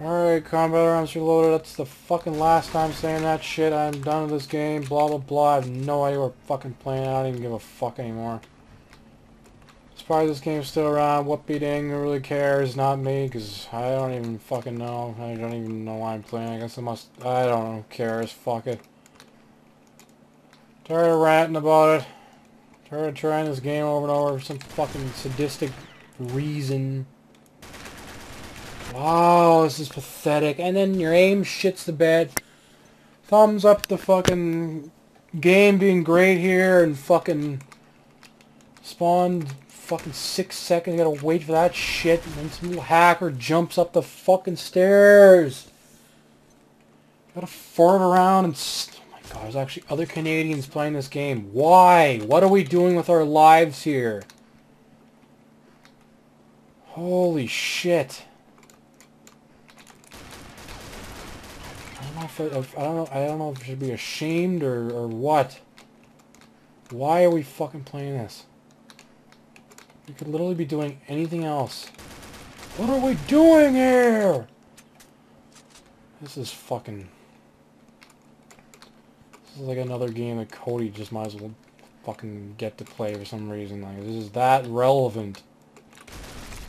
Alright, Combat Arms Reloaded, that's the fucking last time saying that shit. I'm done with this game, blah blah blah. I have no idea what fucking playing. I don't even give a fuck anymore. Surprised this game's still around. Whoopie ding, who really cares? Not me, because I don't even fucking know. I don't even know why I'm playing. I guess I must... I don't know. Cares? Fuck it. Tired of ranting about it. Tired of trying this game over and over for some fucking sadistic reason. Wow, this is pathetic. And then your aim shits the bed. Thumbs up the fucking game being great here and fucking spawn fucking six seconds. You gotta wait for that shit. And then some little hacker jumps up the fucking stairs. Gotta fart around and... oh my god, there's actually other Canadians playing this game. Why? What are we doing with our lives here? Holy shit. I, I don't know. I don't know if I should be ashamed or or what. Why are we fucking playing this? We could literally be doing anything else. What are we doing here? This is fucking... This is like another game that Cody just might as well fucking get to play for some reason. Like, this is that relevant.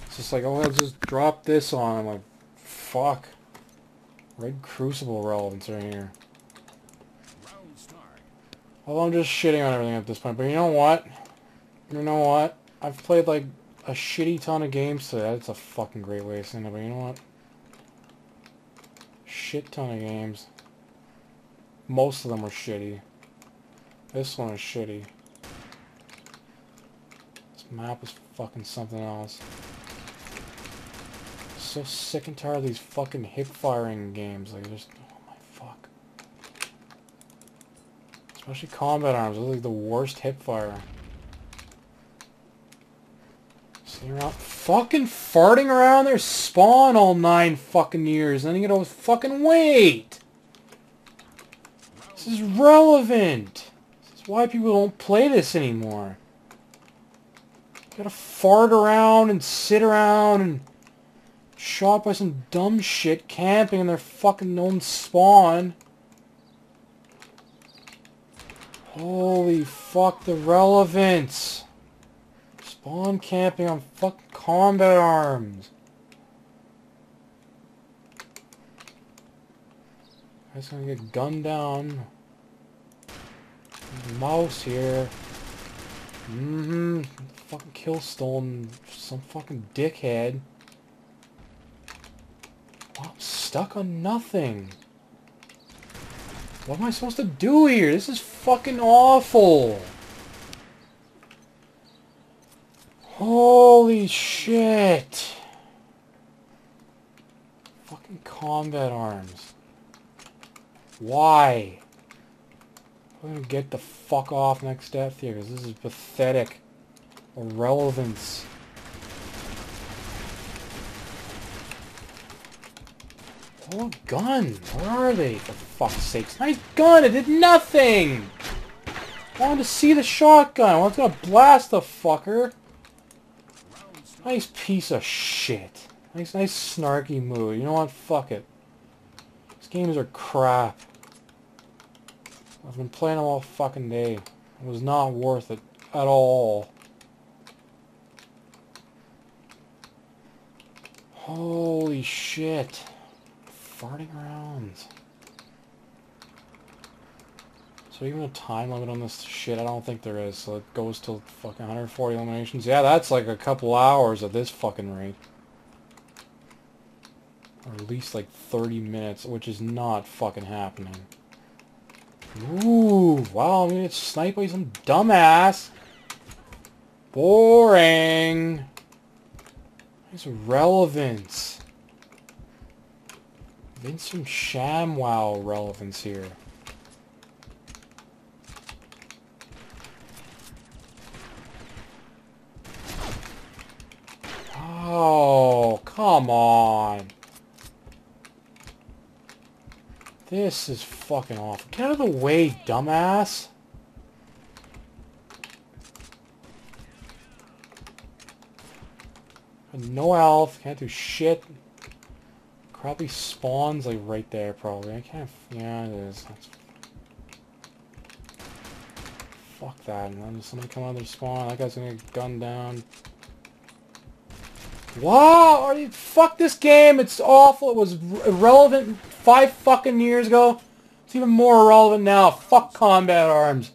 It's just like, oh, let's just drop this on. I'm like, fuck. Red Crucible relevance right here. Well, I'm just shitting on everything at this point, but you know what? You know what? I've played like a shitty ton of games today. That's a fucking great way of saying it, but you know what? Shit ton of games. Most of them were shitty. This one is shitty. This map is fucking something else so sick and tired of these fucking hip firing games. Like, just oh my fuck. Especially combat arms. Those are like the worst hip fire. Sitting around, fucking farting around their spawn all nine fucking years, and then you gotta fucking wait. This is relevant. This is why people don't play this anymore. You gotta fart around and sit around and shot by some dumb shit camping in their fucking own spawn. Holy fuck the relevance. Spawn camping on fucking combat arms. Guy's gonna get gunned down. Mouse here. Mm-hmm. Fucking kill stolen. Some fucking dickhead. I'm stuck on nothing. What am I supposed to do here? This is fucking awful. Holy shit. Fucking combat arms. Why? I'm gonna get the fuck off next death here, because this is pathetic. Irrelevance. Oh, gun! Where are they, for fuck's sakes? Nice gun! It did nothing! I wanted to see the shotgun. I was gonna blast the fucker. Nice piece of shit. Nice, nice snarky move. You know what? Fuck it. These games are crap. I've been playing them all fucking day. It was not worth it at all. Holy shit farting around. So even a time limit on this shit, I don't think there is. So it goes till fucking 140 eliminations. Yeah, that's like a couple hours at this fucking rate. Or at least like 30 minutes, which is not fucking happening. Ooh, wow, I mean, it's sniped by some dumbass. Boring. It's relevance. Vincent ShamWow relevance here. Oh, come on. This is fucking awful. Get out of the way, dumbass. No health, can't do shit. Probably spawns like right there probably. I can't yeah it is. That's, fuck that. And then somebody come out of their spawn. That guy's gonna get gunned down. Wow! Are you fuck this game? It's awful. It was irrelevant five fucking years ago. It's even more irrelevant now. Fuck combat arms.